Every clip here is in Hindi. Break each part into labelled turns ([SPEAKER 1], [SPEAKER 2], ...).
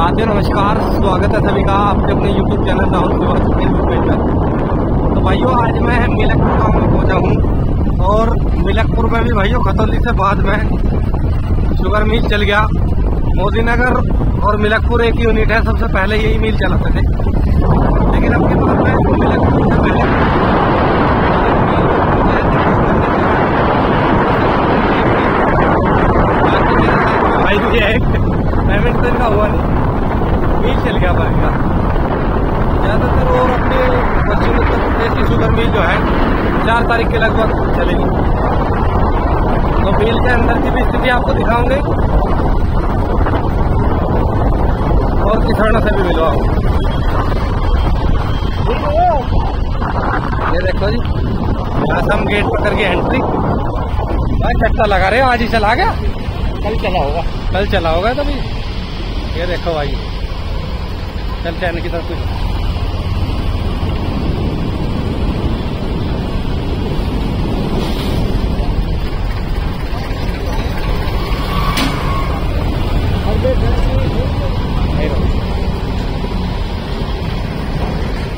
[SPEAKER 1] आद्य नमस्कार, स्वागत है सभी का आपके अपने YouTube channel Rahul Facebook page पर। तो भाइयों, आज मैं मिलकपुर गाँव में पहुँचा हूँ और मिलकपुर में भी भाइयों, खतौली से बाद में शुगर मिल चल गया। मोदी नगर और मिलकपुर एक यूनिट है, सबसे पहले यही मिल चलाते थे। लेकिन अब के दौर में मिलकपुर से पहले पेमेंट तो इनका हुआ नहीं। मिल चल गया का। ज़्यादातर और अपने पश्चिम उत्तर प्रदेश की शुगर मिल जो है चार तारीख के लगभग चलेगी। तो मिल के अंदर की भी स्थिति आपको दिखाऊँगे। और किसानों से भी मिलवाऊँगे ये देखो जी हम गेट पकड़ के एंट्री भाई चट्टा लगा रहे हो आज ही चला गया?
[SPEAKER 2] कल चला होगा।
[SPEAKER 1] कल चला होगा तभी। ये देखो भाई। चल चैन की तरफ़ कुछ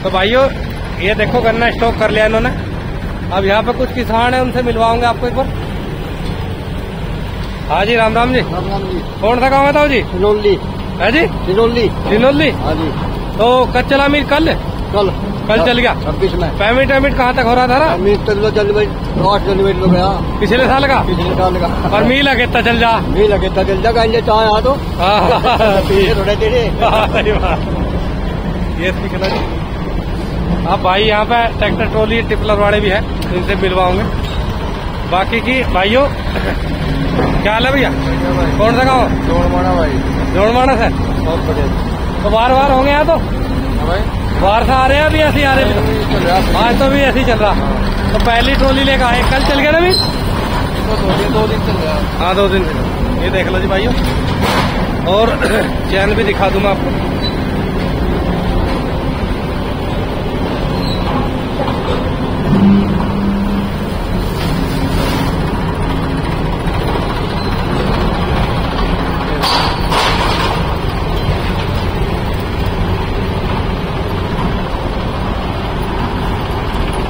[SPEAKER 1] तो भाइयों ये देखो गन्ना स्टॉक कर लिया इन्होंने। अब यहाँ पे कुछ किसान है उनसे मिलवाऊँगे आपको एक बार। हाँ जी राम राम जी।
[SPEAKER 2] राम राम जी।
[SPEAKER 1] कौन सा गाँव है ताऊ जी?
[SPEAKER 2] सिनोली
[SPEAKER 1] है जी?
[SPEAKER 2] सिनोली
[SPEAKER 1] दिनोली
[SPEAKER 2] हाँ जी।
[SPEAKER 1] तो कब चला मील कल।
[SPEAKER 2] कल
[SPEAKER 1] कल चल गया?
[SPEAKER 2] छब्बीस में।
[SPEAKER 1] पेमेंट वेमेंट कहाँ तक हो रहा था ना
[SPEAKER 2] अमीर चलो जनवरी आठ जनवरी में गया।
[SPEAKER 1] पिछले साल का?
[SPEAKER 2] पिछले साल का।
[SPEAKER 1] पर मील है कितना चल जा?
[SPEAKER 2] नहीं लगे था चल जाएगा इंजे चाहे आ तो।
[SPEAKER 1] हाँ,
[SPEAKER 2] थोड़े तेरे
[SPEAKER 1] हाँ, ये सीखना जी? अब भाई यहाँ पे ट्रैक्टर ट्रॉली टिपलर वाले भी है। इनसे मिलवाओगे बाकी की भाइयों क्या हाल है भैया? कौन सा गाँव?
[SPEAKER 2] भाई।
[SPEAKER 1] जोड़वाना से
[SPEAKER 2] बहुत बढ़िया
[SPEAKER 1] तो बार बार हो गया तो
[SPEAKER 2] बार
[SPEAKER 1] बाहर से आ रहे हैं अभी ऐसे आ रहे हैं आज तो भी ऐसे ही चल रहा तो पहली ट्रोली लेकर आए कल चल गया ना भी
[SPEAKER 2] तो दो दिन चल गया
[SPEAKER 1] हाँ दो दिन ये देख लो जी भाइयों और चैन भी दिखा दूँगा आपको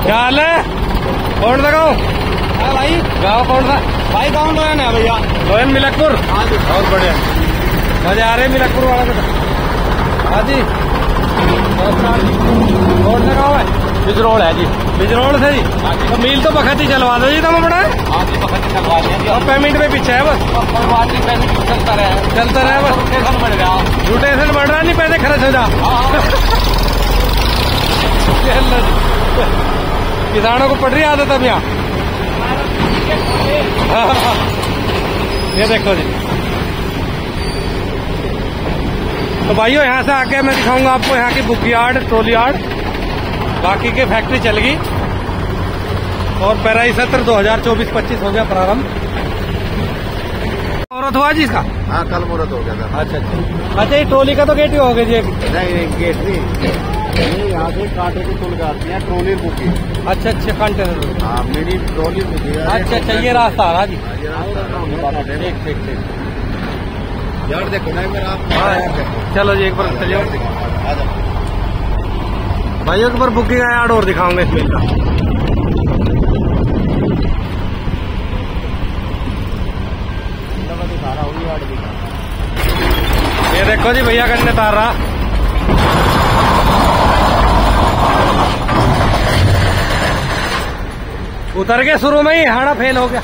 [SPEAKER 1] क्या हाल है। कौन सा गाँव
[SPEAKER 2] हाँ भाई।
[SPEAKER 1] गाँव कौन सा।
[SPEAKER 2] भाई कौन लोग है भैया?
[SPEAKER 1] लोयन मिलकपुर।
[SPEAKER 2] हाँ जी।
[SPEAKER 1] बहुत बढ़िया। मज़े आ रहे हैं मिलकपुर वाला के हाँ जी। कौन सा गाँव है।
[SPEAKER 2] बिजरोड़ है जी।
[SPEAKER 1] बिजरोड़ से जी। तो मील तो बखत ही चलवा दो जी तुम अपना।
[SPEAKER 2] हाँ जी चलवा
[SPEAKER 1] और पेमेंट में पीछे है बस।
[SPEAKER 2] पैसे चलता रहे।
[SPEAKER 1] चलता रहे बस।
[SPEAKER 2] रोटेशन बढ़ गया।
[SPEAKER 1] रोटेशन बढ़ रहा नहीं पैसे खर्च हो
[SPEAKER 2] हाँ
[SPEAKER 1] जी। किसानों को पड़ रही आदत अब यहाँ? ये देखो जी। तो भाइयों यहाँ से आके मैं दिखाऊँगा आपको यहाँ की बुक यार्ड ट्रोली यार्ड बाकी के फैक्ट्री चल गई। और पेराई सत्र 2024-25 हो गया प्रारंभ। औरत हुआ जी इसका?
[SPEAKER 2] हाँ कल मुहूर्त हो गया था।
[SPEAKER 1] अच्छा अच्छा। अच्छा ये ट्रोली का तो गेट ही हो गया जी एक।
[SPEAKER 2] नहीं गेट नहीं। नहीं यहाँ से कांटे की है ट्रोली बुकी।
[SPEAKER 1] अच्छा अच्छा कंटेनर
[SPEAKER 2] हाँ मिनी ट्रोली बुकी
[SPEAKER 1] अच्छा अच्छा ये रास्ता आ रहा जी। ठीक ठीक ठीक
[SPEAKER 2] यार देखो ना मेरा
[SPEAKER 1] हाँ, चलो जी एक बार चलिए। भाइयों एक बार बुकिंग का यार्ड और दिखाऊँगा इसमें। का
[SPEAKER 2] हूँ
[SPEAKER 1] ये देखो। जी भैया करने तार रहा। उतर के शुरू में ही, हाड़ा फेल हो गया।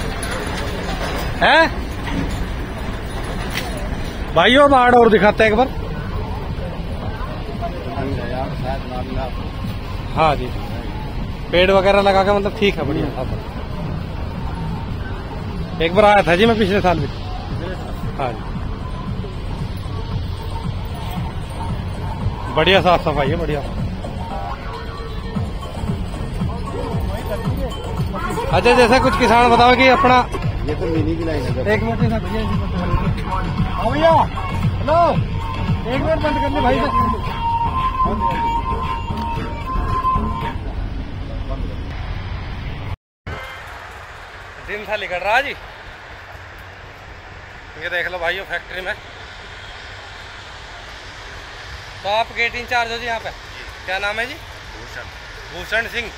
[SPEAKER 1] है? भाइयों, बाढ़ और दिखाते हैं एक बार। हाँ जी। पेड़ वगैरह लगा के मतलब ठीक है, बढ़िया सर। एक बार आया था जी मैं पिछले साल भी। हाँ जी। बढ़िया साफ़ सफ़ाई है, बढ़िया। अच्छा जैसे कुछ किसान बताओ कि अपना
[SPEAKER 2] ये तो मिनी की लाइन है
[SPEAKER 1] एक मिनट भैया। हेलो। एक मिनट बंद कर ले भाई। दिन था निकल रहा जी। ये देख लो भाइयों फैक्ट्री में। तो आप गेट इंचार्ज हो जी यहाँ पे? क्या नाम है जी?
[SPEAKER 2] भूषण।
[SPEAKER 1] भूषण सिंह।